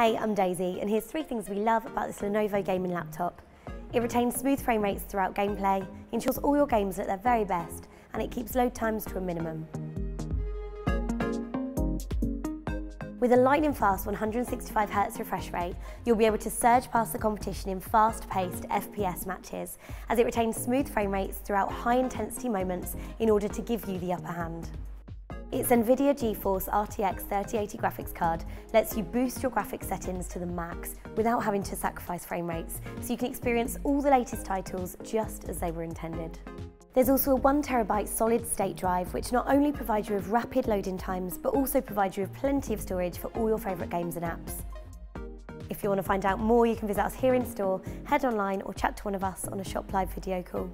Hey, I'm Daisy, and here's three things we love about this Lenovo gaming laptop. It retains smooth frame rates throughout gameplay, ensures all your games are at their very best, and it keeps load times to a minimum. With a lightning fast 165Hz refresh rate, you'll be able to surge past the competition in fast-paced FPS matches, as it retains smooth frame rates throughout high-intensity moments in order to give you the upper hand. Its NVIDIA GeForce RTX 3080 graphics card lets you boost your graphics settings to the max without having to sacrifice frame rates, so you can experience all the latest titles just as they were intended. There's also a 1TB solid state drive which not only provides you with rapid loading times but also provides you with plenty of storage for all your favourite games and apps. If you want to find out more you can visit us here in store, head online or chat to one of us on a Shop Live video call.